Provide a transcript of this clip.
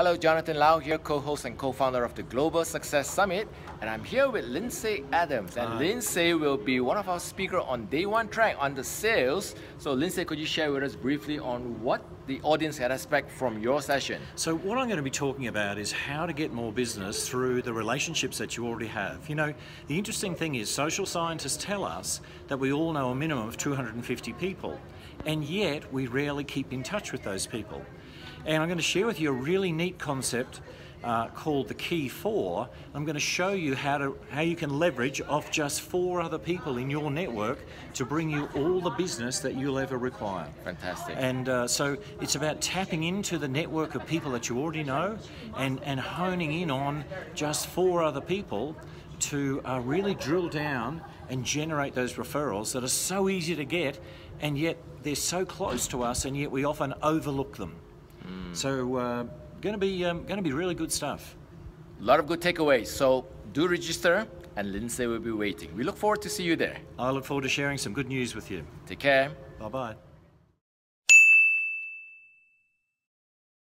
Hello, Jonathan Low here, co-host and co-founder of the Global Success Summit, and I'm here with Lindsay Adams. And Hi. Lindsay will be one of our speakers on day one track on the sales. So, Lindsay, could you share with us briefly on what the audience can expect from your session? So, what I'm going to be talking about is how to get more business through the relationships that you already have. You know, the interesting thing is, social scientists tell us that we all know a minimum of 250 people, and yet we rarely keep in touch with those people. And I'm going to share with you a really neat concept uh, called the Key Four. I'm going to show you how to how you can leverage off just four other people in your network to bring you all the business that you'll ever require. Fantastic. And uh, so it's about tapping into the network of people that you already know and, and honing in on just four other people to uh, really drill down and generate those referrals that are so easy to get and yet they're so close to us and yet we often overlook them. So, uh, going to be um, going to be really good stuff. A lot of good takeaways. So, do register, and Lindsay will be waiting. We look forward to see you there. I look forward to sharing some good news with you. Take care. Bye bye.